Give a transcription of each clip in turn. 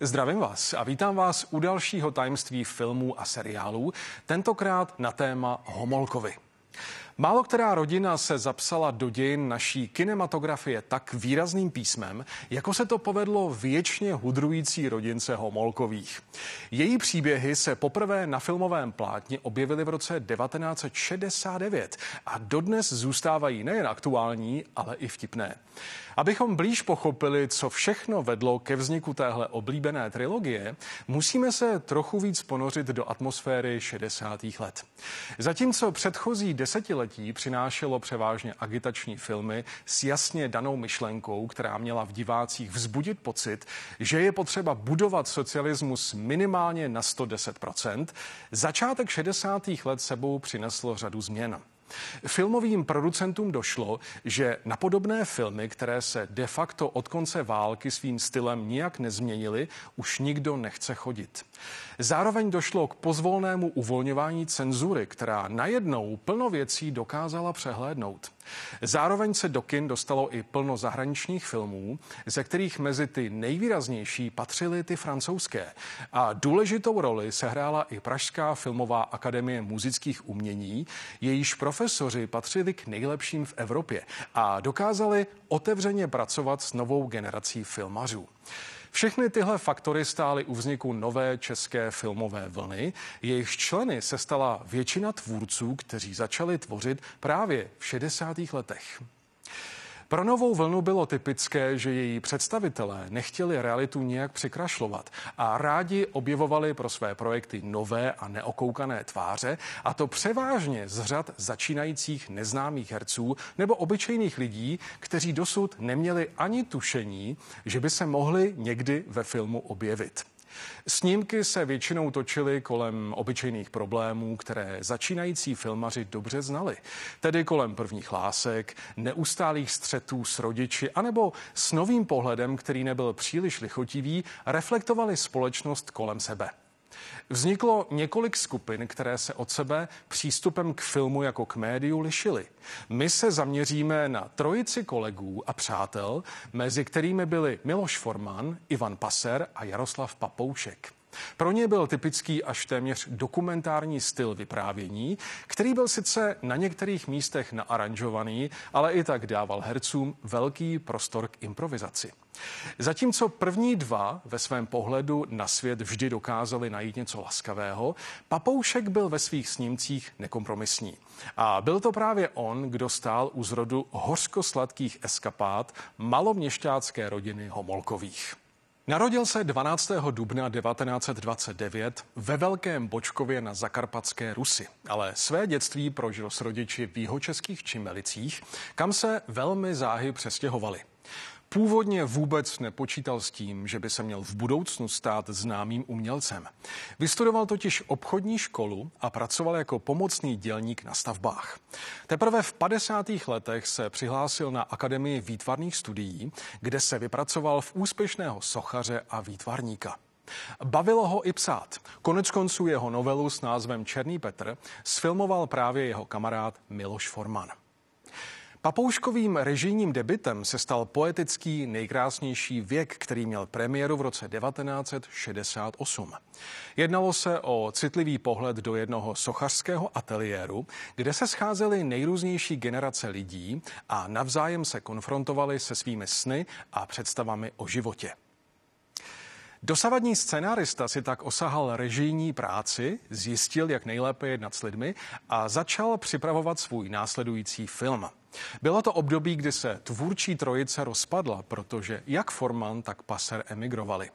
Zdravím vás a vítám vás u dalšího tajemství filmů a seriálů, tentokrát na téma Homolkovi. Málo která rodina se zapsala do dějin naší kinematografie tak výrazným písmem, jako se to povedlo věčně hudrující rodince Homolkových. Její příběhy se poprvé na filmovém plátně objevily v roce 1969 a dodnes zůstávají nejen aktuální, ale i vtipné. Abychom blíž pochopili, co všechno vedlo ke vzniku téhle oblíbené trilogie, musíme se trochu víc ponořit do atmosféry 60. let. Zatímco předchozí desetiletí přinášelo převážně agitační filmy s jasně danou myšlenkou, která měla v divácích vzbudit pocit, že je potřeba budovat socialismus minimálně na 110%, začátek 60. let sebou přineslo řadu změn. Filmovým producentům došlo, že na podobné filmy, které se de facto od konce války svým stylem nijak nezměnily, už nikdo nechce chodit. Zároveň došlo k pozvolnému uvolňování cenzury, která najednou plno věcí dokázala přehlédnout. Zároveň se do kin dostalo i plno zahraničních filmů, ze kterých mezi ty nejvýraznější patřily ty francouzské. A důležitou roli sehrála i Pražská filmová akademie muzických umění, jejíž profesoři patřili k nejlepším v Evropě a dokázali otevřeně pracovat s novou generací filmařů. Všechny tyhle faktory stály u vzniku nové české filmové vlny. Jejich členy se stala většina tvůrců, kteří začali tvořit právě v 60. letech. Pro novou vlnu bylo typické, že její představitelé nechtěli realitu nějak přikrašlovat a rádi objevovali pro své projekty nové a neokoukané tváře, a to převážně z řad začínajících neznámých herců nebo obyčejných lidí, kteří dosud neměli ani tušení, že by se mohli někdy ve filmu objevit. Snímky se většinou točily kolem obyčejných problémů, které začínající filmaři dobře znali. Tedy kolem prvních lásek, neustálých střetů s rodiči, anebo s novým pohledem, který nebyl příliš lichotivý, reflektovali společnost kolem sebe. Vzniklo několik skupin, které se od sebe přístupem k filmu jako k médiu lišily. My se zaměříme na trojici kolegů a přátel, mezi kterými byli Miloš Forman, Ivan Paser a Jaroslav Papoušek. Pro ně byl typický až téměř dokumentární styl vyprávění, který byl sice na některých místech naaranžovaný, ale i tak dával hercům velký prostor k improvizaci. Zatímco první dva ve svém pohledu na svět vždy dokázali najít něco laskavého, Papoušek byl ve svých snímcích nekompromisní. A byl to právě on, kdo stál u zrodu hořko-sladkých eskapát maloměšťácké rodiny Homolkových. Narodil se 12. dubna 1929 ve Velkém Bočkově na Zakarpatské Rusy, ale své dětství prožil s rodiči v jihočeských Čimelicích, kam se velmi záhy přestěhovali. Původně vůbec nepočítal s tím, že by se měl v budoucnu stát známým umělcem. Vystudoval totiž obchodní školu a pracoval jako pomocný dělník na stavbách. Teprve v 50. letech se přihlásil na Akademii výtvarných studií, kde se vypracoval v úspěšného sochaře a výtvarníka. Bavilo ho i psát. Konec konců jeho novelu s názvem Černý Petr sfilmoval právě jeho kamarád Miloš Forman. Papouškovým režijním debitem se stal poetický nejkrásnější věk, který měl premiéru v roce 1968. Jednalo se o citlivý pohled do jednoho sochařského ateliéru, kde se scházely nejrůznější generace lidí a navzájem se konfrontovali se svými sny a představami o životě. Dosavadní scenárista si tak osahal režijní práci, zjistil, jak nejlépe jednat s lidmi a začal připravovat svůj následující film. Bylo to období, kdy se tvůrčí trojice rozpadla, protože jak Forman, tak Passer emigrovali.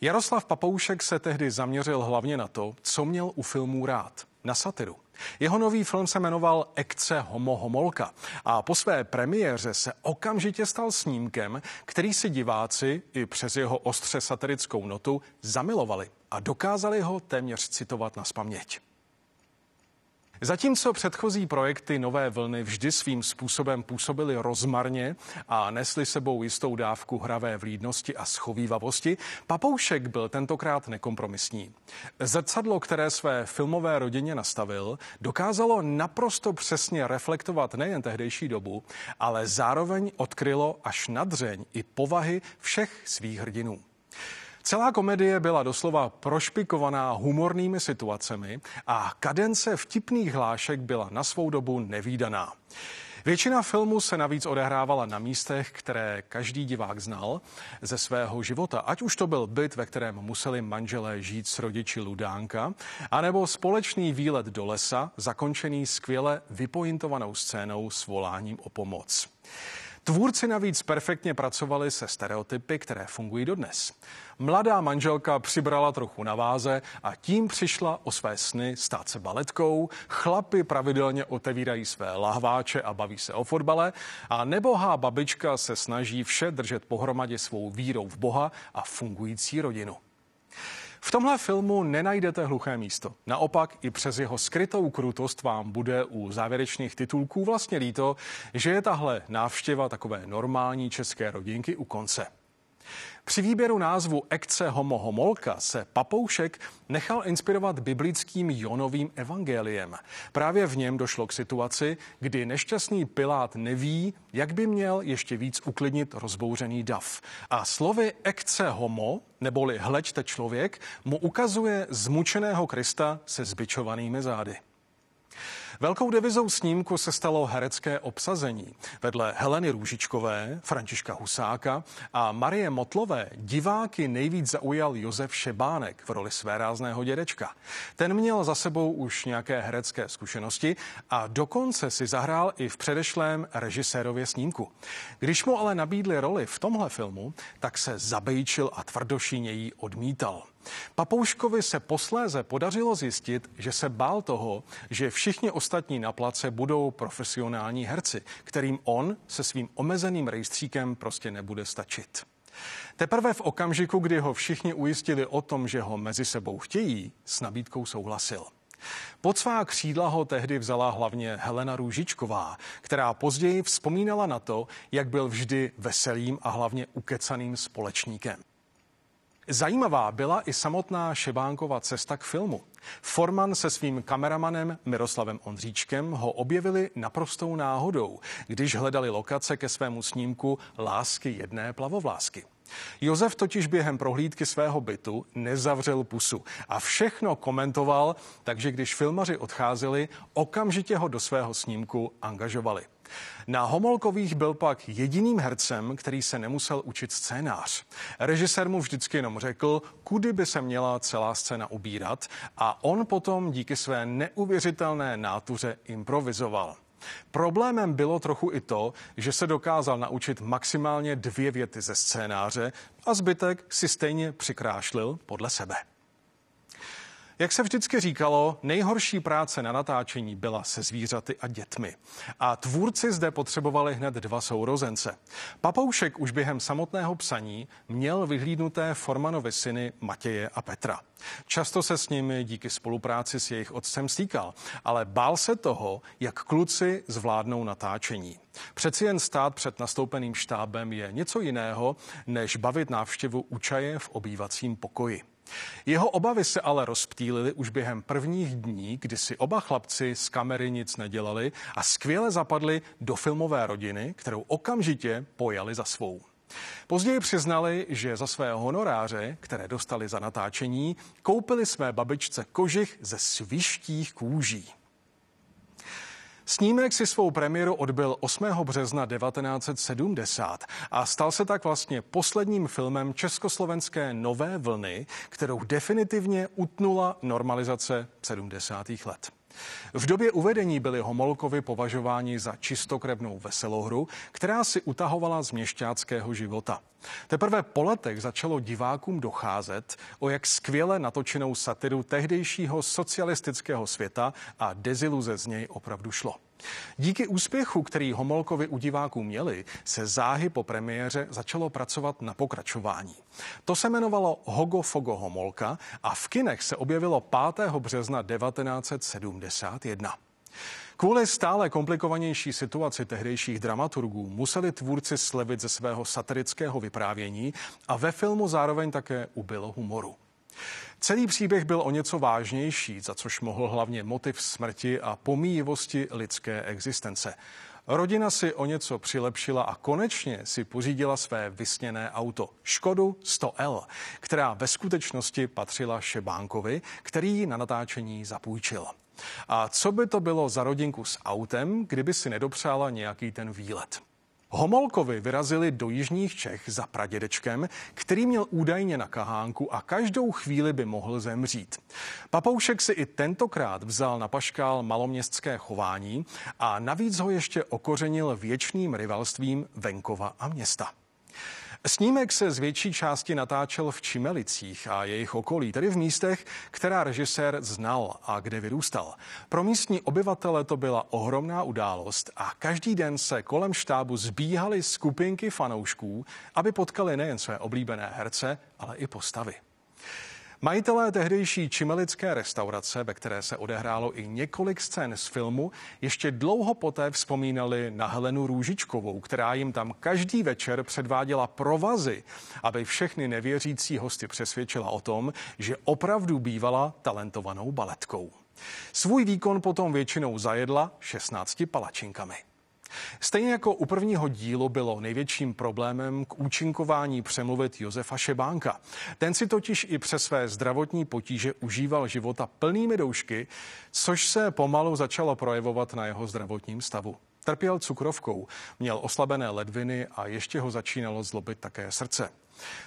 Jaroslav Papoušek se tehdy zaměřil hlavně na to, co měl u filmů rád, na satiru. Jeho nový film se jmenoval Ekce Homo Homolka a po své premiéře se okamžitě stal snímkem, který si diváci i přes jeho ostře satirickou notu zamilovali a dokázali ho téměř citovat na spaměť. Zatímco předchozí projekty Nové vlny vždy svým způsobem působily rozmarně a nesly sebou jistou dávku hravé vlídnosti a schovývavosti, Papoušek byl tentokrát nekompromisní. Zrcadlo, které své filmové rodině nastavil, dokázalo naprosto přesně reflektovat nejen tehdejší dobu, ale zároveň odkrylo až nadřeň i povahy všech svých hrdinů. Celá komedie byla doslova prošpikovaná humornými situacemi a kadence vtipných hlášek byla na svou dobu nevýdaná. Většina filmu se navíc odehrávala na místech, které každý divák znal ze svého života. Ať už to byl byt, ve kterém museli manželé žít s rodiči Ludánka, anebo společný výlet do lesa, zakončený skvěle vypointovanou scénou s voláním o pomoc. Tvůrci navíc perfektně pracovali se stereotypy, které fungují dodnes. Mladá manželka přibrala trochu na váze a tím přišla o své sny stát se baletkou, chlapi pravidelně otevírají své lahváče a baví se o fotbale a nebohá babička se snaží vše držet pohromadě svou vírou v Boha a fungující rodinu. V tomhle filmu nenajdete hluché místo. Naopak i přes jeho skrytou krutost vám bude u závěrečných titulků vlastně líto, že je tahle návštěva takové normální české rodinky u konce. Při výběru názvu Ekce homo homolka se Papoušek nechal inspirovat biblickým Jonovým evangeliem. Právě v něm došlo k situaci, kdy nešťastný Pilát neví, jak by měl ještě víc uklidnit rozbouřený dav. A slovy Ekce homo, neboli hleďte člověk, mu ukazuje zmučeného Krista se zbičovanými zády. Velkou devizou snímku se stalo herecké obsazení. Vedle Heleny Růžičkové, Františka Husáka a Marie Motlové diváky nejvíc zaujal Josef Šebánek v roli své rázného dědečka. Ten měl za sebou už nějaké herecké zkušenosti a dokonce si zahrál i v předešlém režisérově snímku. Když mu ale nabídli roli v tomhle filmu, tak se zabejčil a tvrdošíně ji odmítal. Papouškovi se posléze podařilo zjistit, že se bál toho, že všichni ostatní na place budou profesionální herci, kterým on se svým omezeným rejstříkem prostě nebude stačit. Teprve v okamžiku, kdy ho všichni ujistili o tom, že ho mezi sebou chtějí, s nabídkou souhlasil. Pod svá křídla ho tehdy vzala hlavně Helena Růžičková, která později vzpomínala na to, jak byl vždy veselým a hlavně ukecaným společníkem. Zajímavá byla i samotná Šebánkova cesta k filmu. Forman se svým kameramanem Miroslavem Ondříčkem ho objevili naprostou náhodou, když hledali lokace ke svému snímku Lásky jedné plavovlásky. Josef totiž během prohlídky svého bytu nezavřel pusu a všechno komentoval, takže když filmaři odcházeli, okamžitě ho do svého snímku angažovali. Na Homolkových byl pak jediným hercem, který se nemusel učit scénář. Režisér mu vždycky jenom řekl, kudy by se měla celá scéna ubírat a on potom díky své neuvěřitelné nátuře improvizoval. Problémem bylo trochu i to, že se dokázal naučit maximálně dvě věty ze scénáře a zbytek si stejně přikrášlil podle sebe. Jak se vždycky říkalo, nejhorší práce na natáčení byla se zvířaty a dětmi. A tvůrci zde potřebovali hned dva sourozence. Papoušek už během samotného psaní měl vyhlídnuté Formanovy syny Matěje a Petra. Často se s nimi díky spolupráci s jejich otcem stýkal, ale bál se toho, jak kluci zvládnou natáčení. Přeci jen stát před nastoupeným štábem je něco jiného, než bavit návštěvu u čaje v obývacím pokoji. Jeho obavy se ale rozptýlily už během prvních dní, kdy si oba chlapci z kamery nic nedělali a skvěle zapadli do filmové rodiny, kterou okamžitě pojali za svou. Později přiznali, že za své honoráře, které dostali za natáčení, koupili své babičce kožich ze svištích kůží. Snímek si svou premiéru odbyl 8. března 1970 a stal se tak vlastně posledním filmem československé nové vlny, kterou definitivně utnula normalizace 70. let. V době uvedení byli Homolkovi považováni za čistokrevnou veselohru, která si utahovala z měšťáckého života. Teprve po letech začalo divákům docházet, o jak skvěle natočenou satiru tehdejšího socialistického světa a deziluze z něj opravdu šlo. Díky úspěchu, který Homolkovi u diváků měli, se záhy po premiéře začalo pracovat na pokračování. To se jmenovalo Hogo Fogo Homolka a v kinech se objevilo 5. března 1971. Kvůli stále komplikovanější situaci tehdejších dramaturgů museli tvůrci slevit ze svého satirického vyprávění a ve filmu zároveň také ubylo humoru. Celý příběh byl o něco vážnější, za což mohl hlavně motiv smrti a pomíjivosti lidské existence. Rodina si o něco přilepšila a konečně si pořídila své vysněné auto Škodu 100L, která ve skutečnosti patřila Šebánkovi, který ji na natáčení zapůjčil. A co by to bylo za rodinku s autem, kdyby si nedopřála nějaký ten výlet? Homolkovi vyrazili do jižních Čech za pradědečkem, který měl údajně na kahánku a každou chvíli by mohl zemřít. Papoušek si i tentokrát vzal na paškál maloměstské chování a navíc ho ještě okořenil věčným rivalstvím venkova a města. Snímek se z větší části natáčel v Čimelicích a jejich okolí, tedy v místech, která režisér znal a kde vyrůstal. Pro místní obyvatele to byla ohromná událost a každý den se kolem štábu zbíhaly skupinky fanoušků, aby potkali nejen své oblíbené herce, ale i postavy. Majitelé tehdejší čimelické restaurace, ve které se odehrálo i několik scén z filmu, ještě dlouho poté vzpomínali na Helenu Růžičkovou, která jim tam každý večer předváděla provazy, aby všechny nevěřící hosty přesvědčila o tom, že opravdu bývala talentovanou baletkou. Svůj výkon potom většinou zajedla 16 palačinkami. Stejně jako u prvního dílu bylo největším problémem k účinkování přemluvit Josefa Šebánka. Ten si totiž i přes své zdravotní potíže užíval života plnými doušky, což se pomalu začalo projevovat na jeho zdravotním stavu. Trpěl cukrovkou, měl oslabené ledviny a ještě ho začínalo zlobit také srdce.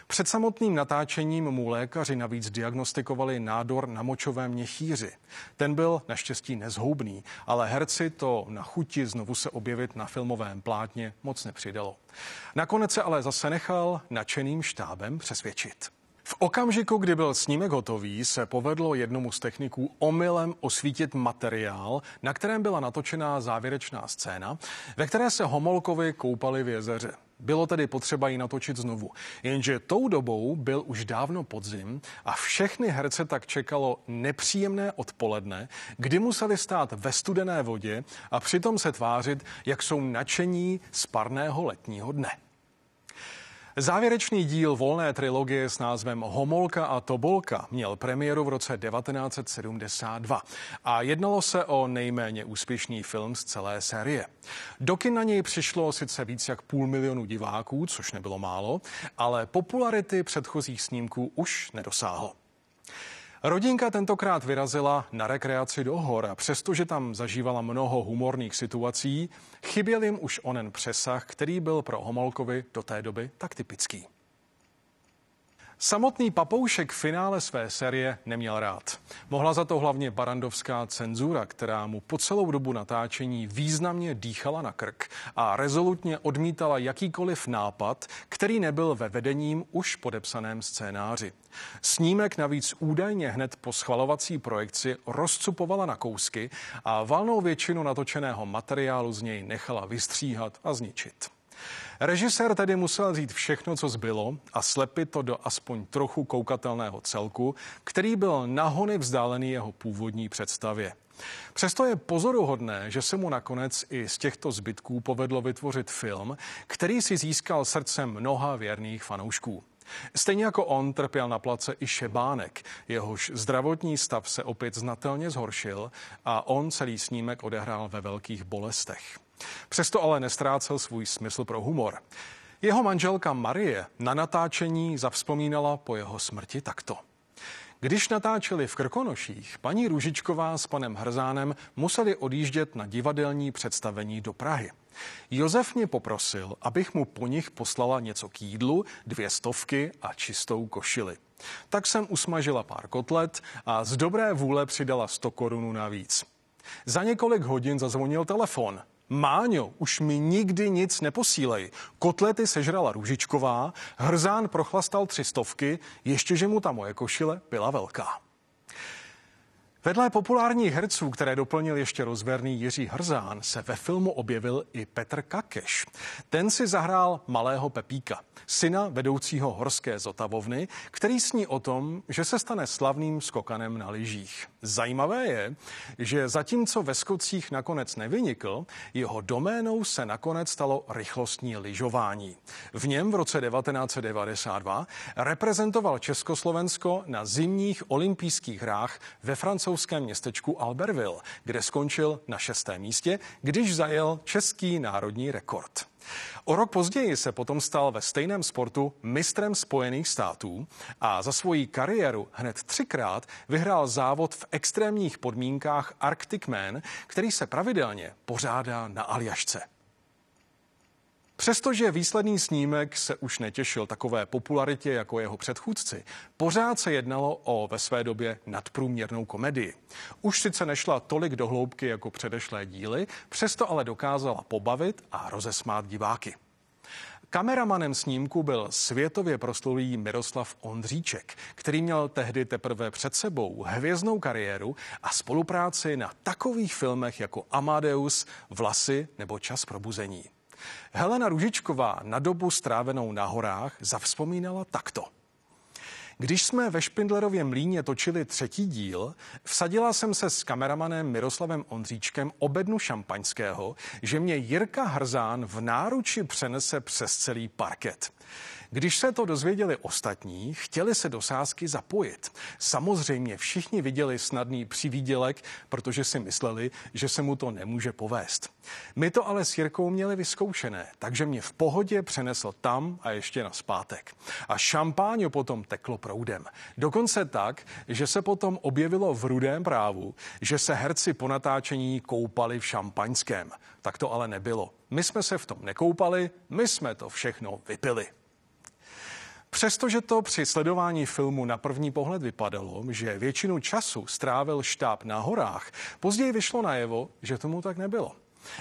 Před samotným natáčením mu lékaři navíc diagnostikovali nádor na močovém měchýři. Ten byl naštěstí nezhoubný, ale herci to na chuti znovu se objevit na filmovém plátně moc nepřidalo. Nakonec se ale zase nechal nadšeným štábem přesvědčit. V okamžiku, kdy byl snímek hotový, se povedlo jednomu z techniků omylem osvítit materiál, na kterém byla natočená závěrečná scéna, ve které se Homolkovi koupali v jezeře. Bylo tedy potřeba ji natočit znovu. Jenže tou dobou byl už dávno podzim a všechny herce tak čekalo nepříjemné odpoledne, kdy museli stát ve studené vodě a přitom se tvářit, jak jsou nadšení z parného letního dne. Závěrečný díl volné trilogie s názvem Homolka a Tobolka měl premiéru v roce 1972 a jednalo se o nejméně úspěšný film z celé série. Do kin na něj přišlo sice víc jak půl milionu diváků, což nebylo málo, ale popularity předchozích snímků už nedosáhl. Rodinka tentokrát vyrazila na rekreaci do hor a přestože tam zažívala mnoho humorných situací, chyběl jim už onen přesah, který byl pro Homolkovi do té doby tak typický. Samotný papoušek v finále své série neměl rád. Mohla za to hlavně barandovská cenzura, která mu po celou dobu natáčení významně dýchala na krk a rezolutně odmítala jakýkoliv nápad, který nebyl ve vedením už podepsaném scénáři. Snímek navíc údajně hned po schvalovací projekci rozcupovala na kousky a valnou většinu natočeného materiálu z něj nechala vystříhat a zničit. Režisér tedy musel říct všechno, co zbylo a slepit to do aspoň trochu koukatelného celku, který byl nahony vzdálený jeho původní představě. Přesto je pozoruhodné, že se mu nakonec i z těchto zbytků povedlo vytvořit film, který si získal srdcem mnoha věrných fanoušků. Stejně jako on trpěl na place i Šebánek, jehož zdravotní stav se opět znatelně zhoršil a on celý snímek odehrál ve velkých bolestech. Přesto ale nestrácel svůj smysl pro humor. Jeho manželka Marie na natáčení zavzpomínala po jeho smrti takto. Když natáčeli v Krkonoších, paní Růžičková s panem Hrzánem museli odjíždět na divadelní představení do Prahy. Josef mě poprosil, abych mu po nich poslala něco k jídlu, dvě stovky a čistou košili. Tak jsem usmažila pár kotlet a z dobré vůle přidala 100 korunů navíc. Za několik hodin zazvonil telefon. Máňo, už mi nikdy nic neposílej. Kotlety sežrala Růžičková, Hrzán prochlastal tři stovky, ještě že mu ta moje košile byla velká. Vedle populárních herců, které doplnil ještě rozverný Jiří Hrzán, se ve filmu objevil i Petr Kakeš. Ten si zahrál malého Pepíka, syna vedoucího horské zotavovny, který sní o tom, že se stane slavným skokanem na lyžích. Zajímavé je, že zatímco ve skocích nakonec nevynikl, jeho doménou se nakonec stalo rychlostní lyžování. V něm v roce 1992 reprezentoval Československo na zimních olympijských hrách ve Francii francouzském městečku Albertville, kde skončil na šestém místě, když zajel český národní rekord. O rok později se potom stal ve stejném sportu mistrem Spojených států a za svoji kariéru hned třikrát vyhrál závod v extrémních podmínkách Arctic Man, který se pravidelně pořádá na Aljašce. Přestože výsledný snímek se už netěšil takové popularitě jako jeho předchůdci, pořád se jednalo o ve své době nadprůměrnou komedii. Už sice nešla tolik do hloubky jako předešlé díly, přesto ale dokázala pobavit a rozesmát diváky. Kameramanem snímku byl světově proslulý Miroslav Ondříček, který měl tehdy teprve před sebou hvězdnou kariéru a spolupráci na takových filmech jako Amadeus, Vlasy nebo Čas probuzení. Helena Ružičková na dobu strávenou na horách zavzpomínala takto. Když jsme ve Špindlerově mlíně točili třetí díl, vsadila jsem se s kameramanem Miroslavem Ondříčkem obednu šampaňského, že mě Jirka Hrzán v náruči přenese přes celý parket. Když se to dozvěděli ostatní, chtěli se do sázky zapojit. Samozřejmě všichni viděli snadný přivídělek, protože si mysleli, že se mu to nemůže povést. My to ale s Jirkou měli vyzkoušené, takže mě v pohodě přenesl tam a ještě na zpátek. A šampáň potom teklo proudem. Dokonce tak, že se potom objevilo v rudém právu, že se herci po natáčení koupali v šampaňském. Tak to ale nebylo. My jsme se v tom nekoupali, my jsme to všechno vypili. Přestože to při sledování filmu na první pohled vypadalo, že většinu času strávil štáb na horách, později vyšlo najevo, že tomu tak nebylo.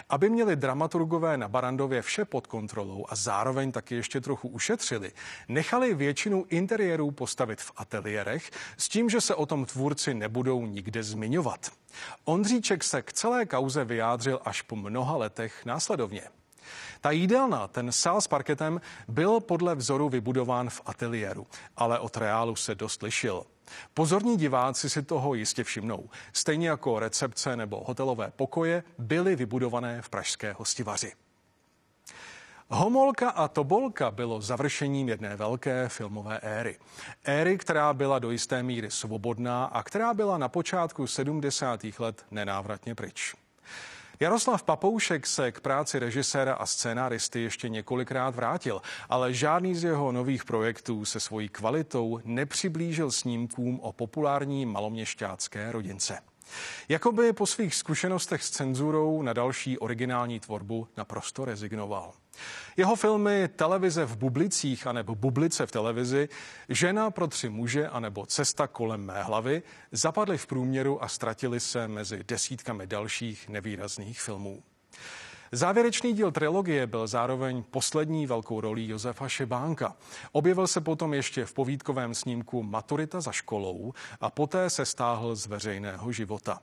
Aby měli dramaturgové na Barandově vše pod kontrolou a zároveň taky ještě trochu ušetřili, nechali většinu interiérů postavit v ateliérech s tím, že se o tom tvůrci nebudou nikde zmiňovat. Ondříček se k celé kauze vyjádřil až po mnoha letech následovně. Ta jídelna, ten sál s parketem, byl podle vzoru vybudován v ateliéru, ale od reálu se dost lišil. Pozorní diváci si toho jistě všimnou. Stejně jako recepce nebo hotelové pokoje byly vybudované v pražské hostivaři. Homolka a Tobolka bylo završením jedné velké filmové éry. Éry, která byla do jisté míry svobodná a která byla na počátku 70. let nenávratně pryč. Jaroslav Papoušek se k práci režiséra a scénáristy ještě několikrát vrátil, ale žádný z jeho nových projektů se svojí kvalitou nepřiblížil snímkům o populární maloměšťácké rodince. Jakoby po svých zkušenostech s cenzurou na další originální tvorbu naprosto rezignoval. Jeho filmy Televize v bublicích anebo Bublice v televizi, Žena pro tři muže anebo Cesta kolem mé hlavy zapadly v průměru a ztratili se mezi desítkami dalších nevýrazných filmů. Závěrečný díl trilogie byl zároveň poslední velkou rolí Josefa Šebánka. Objevil se potom ještě v povídkovém snímku Maturita za školou a poté se stáhl z veřejného života.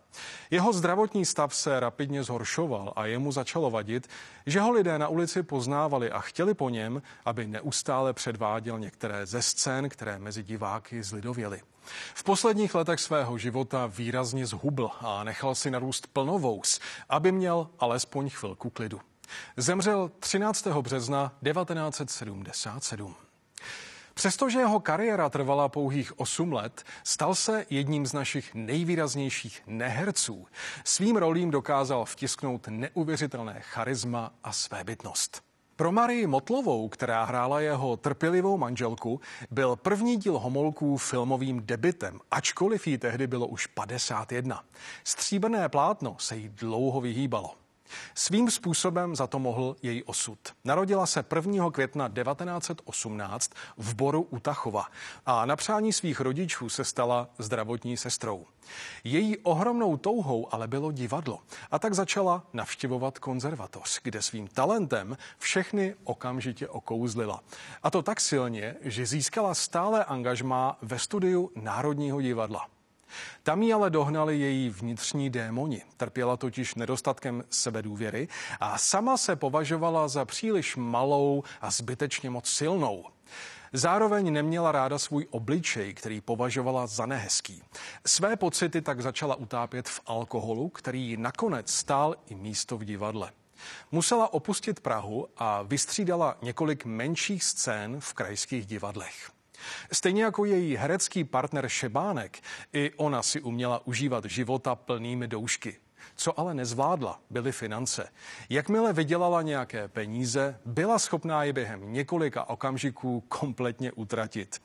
Jeho zdravotní stav se rapidně zhoršoval a jemu začalo vadit, že ho lidé na ulici poznávali a chtěli po něm, aby neustále předváděl některé ze scén, které mezi diváky zlidověly. V posledních letech svého života výrazně zhubl a nechal si narůst plnovous, aby měl alespoň chvilku klidu. Zemřel 13. března 1977. Přestože jeho kariéra trvala pouhých 8 let, stal se jedním z našich nejvýraznějších neherců. Svým rolím dokázal vtisknout neuvěřitelné charisma a svébytnost. Pro Marii Motlovou, která hrála jeho trpělivou manželku, byl první díl Homolků filmovým debitem, ačkoliv jí tehdy bylo už 51. Stříbrné plátno se jí dlouho vyhýbalo. Svým způsobem za to mohl její osud. Narodila se 1. května 1918 v Boru u Tachova a na přání svých rodičů se stala zdravotní sestrou. Její ohromnou touhou ale bylo divadlo a tak začala navštěvovat konzervatoř, kde svým talentem všechny okamžitě okouzlila. A to tak silně, že získala stále angažmá ve studiu Národního divadla. Tam jí ale dohnali její vnitřní démoni. Trpěla totiž nedostatkem sebedůvěry a sama se považovala za příliš malou a zbytečně moc silnou. Zároveň neměla ráda svůj obličej, který považovala za nehezký. Své pocity tak začala utápět v alkoholu, který nakonec stál i místo v divadle. Musela opustit Prahu a vystřídala několik menších scén v krajských divadlech. Stejně jako její herecký partner Šebánek, i ona si uměla užívat života plnými doušky. Co ale nezvládla, byly finance. Jakmile vydělala nějaké peníze, byla schopná je během několika okamžiků kompletně utratit.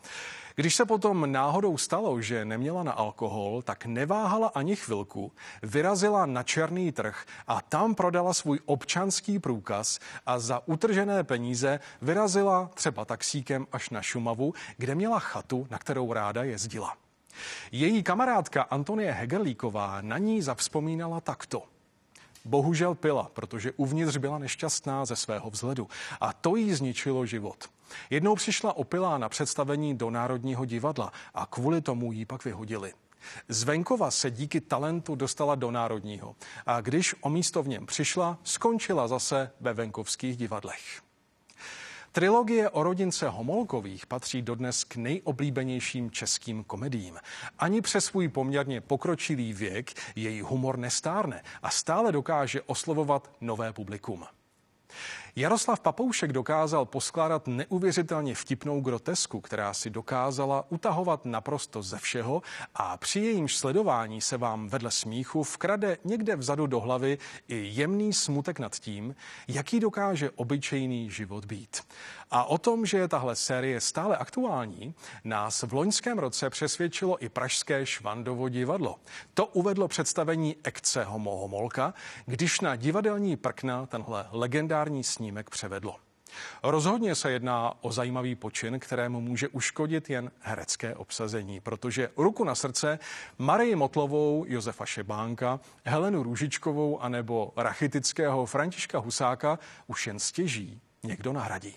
Když se potom náhodou stalo, že neměla na alkohol, tak neváhala ani chvilku, vyrazila na černý trh a tam prodala svůj občanský průkaz a za utržené peníze vyrazila třeba taxíkem až na Šumavu, kde měla chatu, na kterou ráda jezdila. Její kamarádka Antonie Hegerlíková na ní zavzpomínala takto. Bohužel pila, protože uvnitř byla nešťastná ze svého vzhledu a to jí zničilo život. Jednou přišla opilá na představení do Národního divadla a kvůli tomu jí pak vyhodili. Z venkova se díky talentu dostala do Národního a když o místo v něm přišla, skončila zase ve venkovských divadlech. Trilogie o rodince Homolkových patří dodnes k nejoblíbenějším českým komediím. Ani přes svůj poměrně pokročilý věk její humor nestárne a stále dokáže oslovovat nové publikum. Jaroslav Papoušek dokázal poskládat neuvěřitelně vtipnou grotesku, která si dokázala utahovat naprosto ze všeho a při jejímž sledování se vám vedle smíchu vkrade někde vzadu do hlavy i jemný smutek nad tím, jaký dokáže obyčejný život být. A o tom, že je tahle série stále aktuální, nás v loňském roce přesvědčilo i pražské Švandovo divadlo. To uvedlo představení Ekce Homo Homolka, když na divadelní prkna tenhle legendární snímek převedlo. Rozhodně se jedná o zajímavý počin, kterému může uškodit jen herecké obsazení, protože ruku na srdce Marii Motlovou, Josefa Šebánka, Helenu Růžičkovou anebo rachitického Františka Husáka už jen stěží někdo nahradí.